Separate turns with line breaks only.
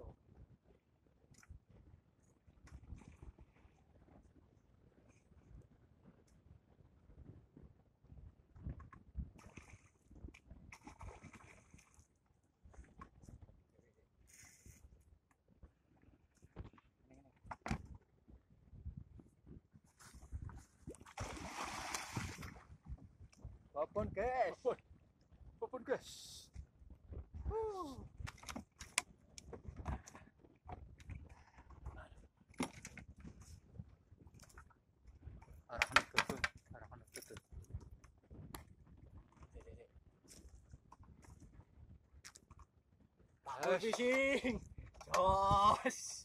myself.
Open cash.
Open, open cash.
골피싱 저씨